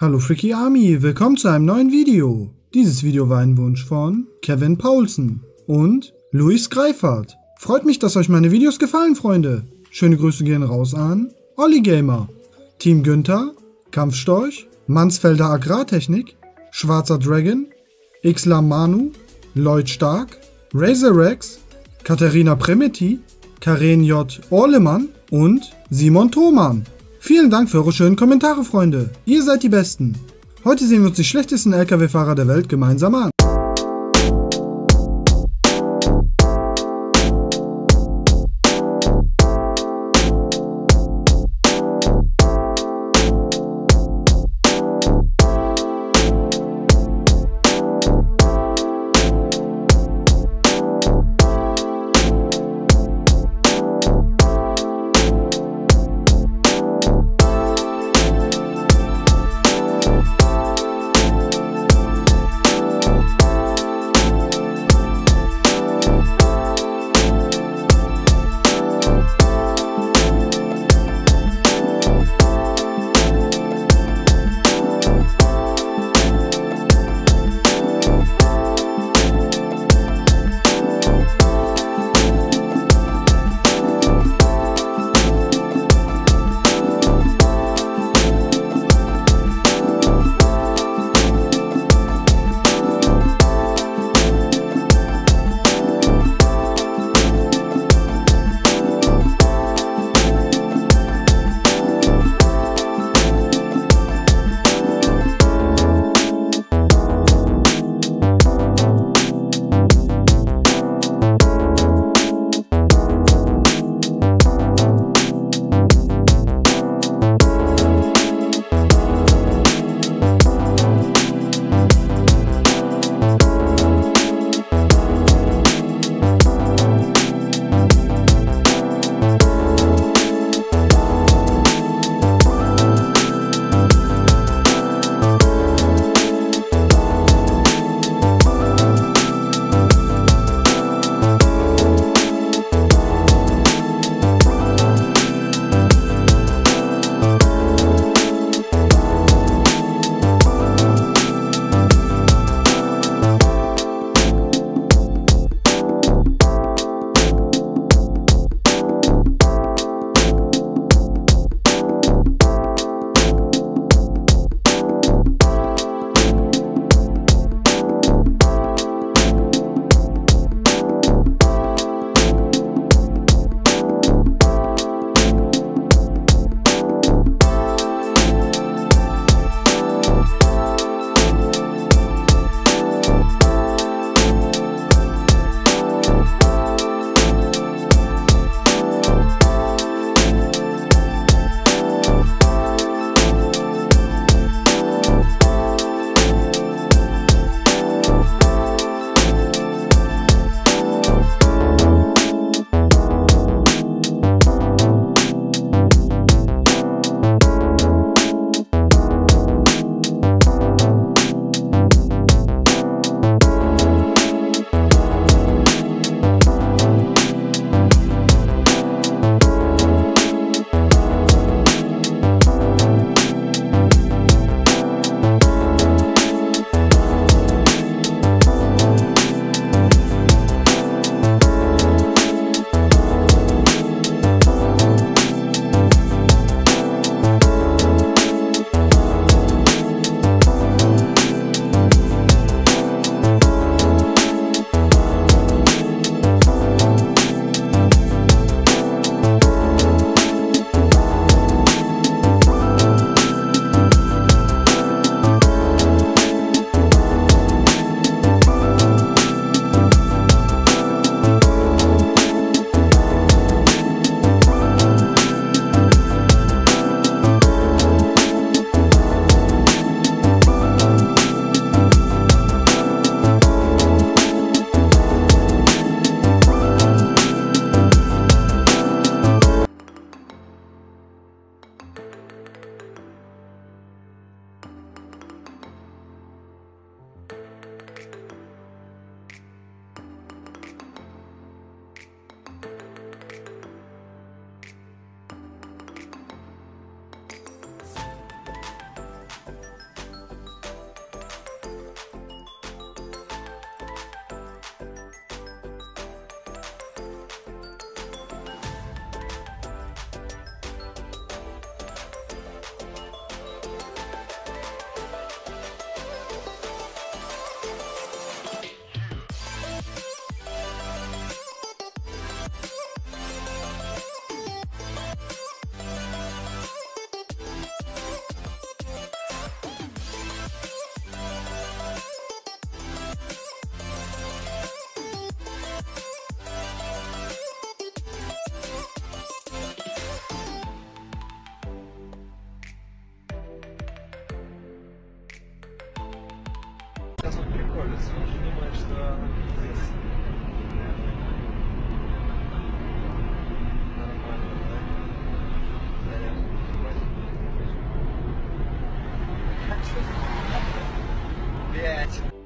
Hallo Freaky Army, willkommen zu einem neuen Video. Dieses Video war ein Wunsch von Kevin Paulsen und Luis Greifert. Freut mich, dass euch meine Videos gefallen, Freunde. Schöne Grüße gehen raus an Olli Gamer, Team Günther, Kampfstorch, Mansfelder Agrartechnik, Schwarzer Dragon, Xlam Manu, Lloyd Stark, Razor Rex, Katharina Premeti, Karen J. Orlemann und Simon Thoman. Vielen Dank für eure schönen Kommentare, Freunde. Ihr seid die Besten. Heute sehen wir uns die schlechtesten Lkw-Fahrer der Welt gemeinsam an. Пять.